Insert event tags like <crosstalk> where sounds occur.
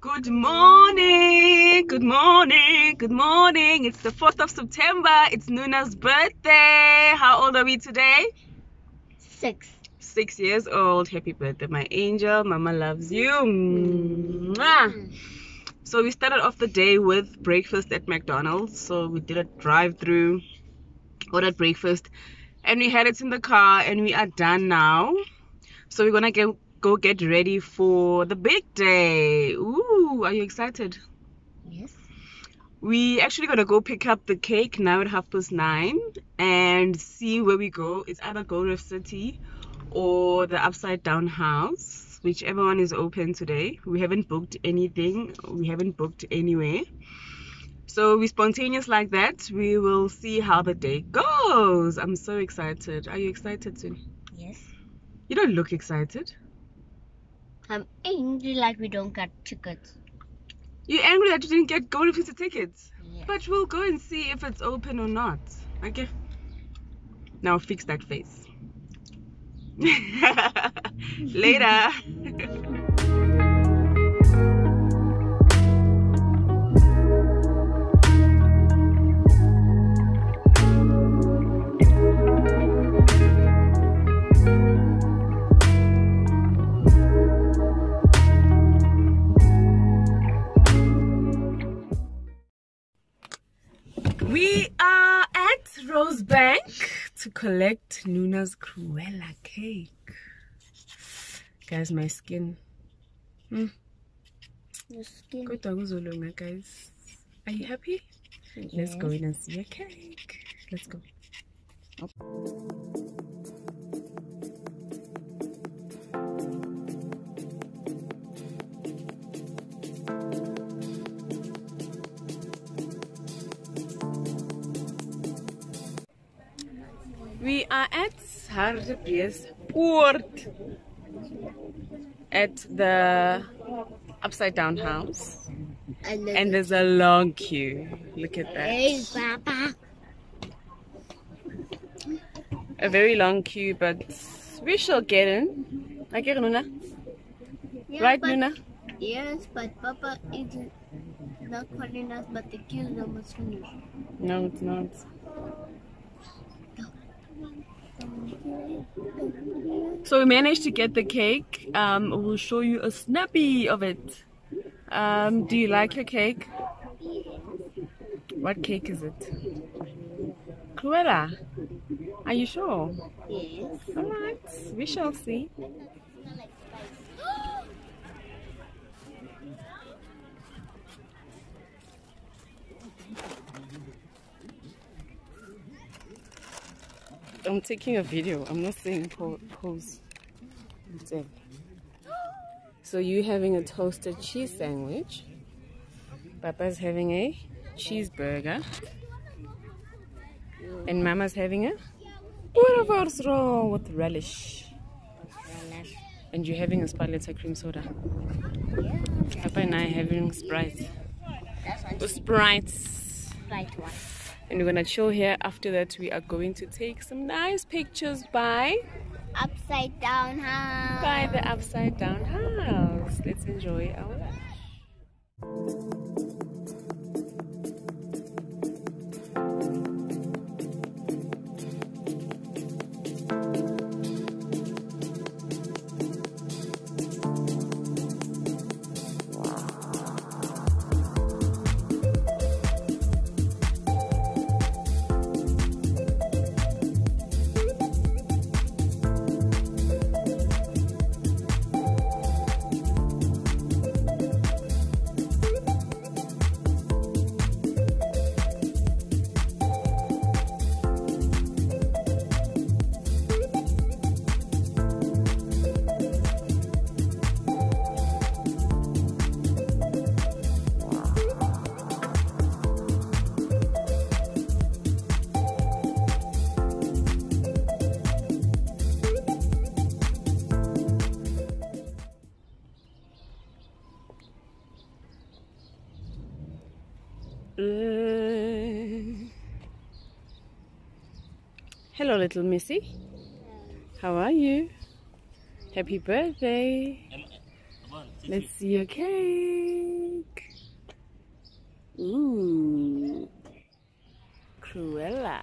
Good morning, good morning, good morning. It's the 4th of September. It's Nuna's birthday. How old are we today? Six. Six years old. Happy birthday, my angel. Mama loves you. Mwah. So we started off the day with breakfast at McDonald's. So we did a drive through, ordered breakfast, and we had it in the car, and we are done now. So we're gonna get go get ready for the big day. Ooh, are you excited? Yes. We actually gonna go pick up the cake now at half past nine and see where we go. It's either Gold Reef City or the Upside Down House, whichever one is open today. We haven't booked anything. We haven't booked anywhere. So we spontaneous like that. We will see how the day goes. I'm so excited. Are you excited too? Yes. You don't look excited. I'm angry like we don't get tickets. You're angry that you didn't get Gold Reef tickets. Yes. But we'll go and see if it's open or not. Okay. Now fix that face. <laughs> Later. <laughs> We are at Rosebank to collect Nuna's Cruella cake. Guys, my skin. Hmm. Your skin. Guys. Are you happy? Let's go in and see your cake. Let's go. We are at Hartbeespoort at the upside down house And there's a long queue. Look at that. Hey, Papa. A very long queue, but we shall get in. Okay, Nuna? Yeah, Right, but, Nuna? Yes, but Papa is not calling us, but the queue is almost finished. No, it's not. So we managed to get the cake. Um, we'll show you a snappy of it. Um, do you like your cake? What cake is it? Cruella. Are you sure? Yes. Alright, we shall see. I'm taking a video. I'm not saying po- pose. So you having a toasted cheese sandwich. Papa's having a cheeseburger. And Mama's having a boerewors roll with relish. And you're having a Sparletta cream soda. Papa and I having Sprite. That's one. With Sprites. Right one. And we're gonna chill here. After that, we are going to take some nice pictures by Upside down house. by the upside down house. Let's enjoy our lunch. Hello, little Missy. How are you? Happy birthday. Let's see your cake. Ooh, Cruella.